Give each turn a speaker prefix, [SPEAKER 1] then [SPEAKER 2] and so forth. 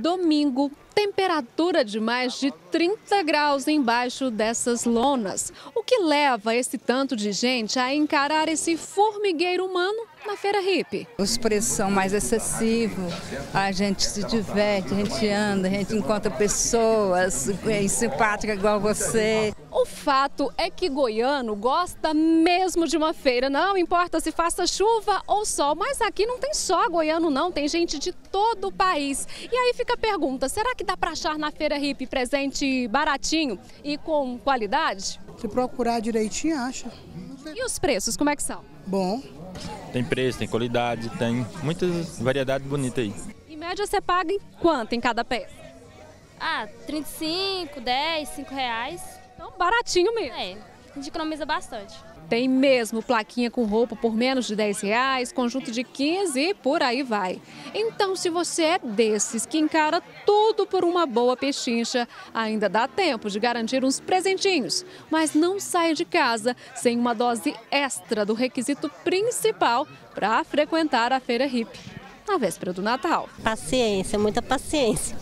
[SPEAKER 1] Domingo, temperatura de mais de 30 graus embaixo dessas lonas, o que leva esse tanto de gente a encarar esse formigueiro humano na feira hippie.
[SPEAKER 2] Os preços são mais excessivos, a gente se diverte, a gente anda, a gente encontra pessoas simpáticas igual você.
[SPEAKER 1] O fato é que goiano gosta mesmo de uma feira, não importa se faça chuva ou sol, mas aqui não tem só goiano não, tem gente de todo o país. E aí fica a pergunta, será que dá para achar na feira hippie presente baratinho e com qualidade?
[SPEAKER 3] Se procurar direitinho, acha.
[SPEAKER 1] E os preços, como é que são?
[SPEAKER 3] Bom.
[SPEAKER 4] Tem preço, tem qualidade, tem muitas variedades bonitas aí.
[SPEAKER 1] Em média você paga em quanto em cada peça?
[SPEAKER 5] Ah, 35, 10, 5 reais.
[SPEAKER 1] Então baratinho mesmo.
[SPEAKER 5] É, a gente economiza bastante.
[SPEAKER 1] Tem mesmo plaquinha com roupa por menos de 10 reais, conjunto de 15 e por aí vai. Então, se você é desses que encara tudo por uma boa pechincha, ainda dá tempo de garantir uns presentinhos. Mas não saia de casa sem uma dose extra do requisito principal para frequentar a feira hippie na véspera do Natal.
[SPEAKER 6] Paciência, muita paciência.